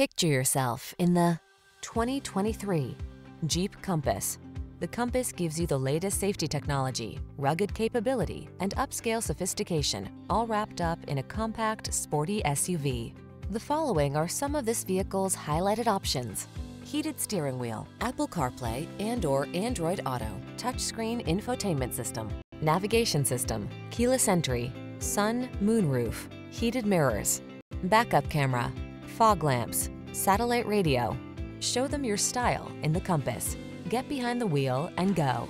Picture yourself in the 2023 Jeep Compass. The Compass gives you the latest safety technology, rugged capability, and upscale sophistication, all wrapped up in a compact, sporty SUV. The following are some of this vehicle's highlighted options. Heated steering wheel, Apple CarPlay and or Android Auto, touchscreen infotainment system, navigation system, keyless entry, sun, moonroof, heated mirrors, backup camera, fog lamps, satellite radio. Show them your style in the Compass. Get behind the wheel and go.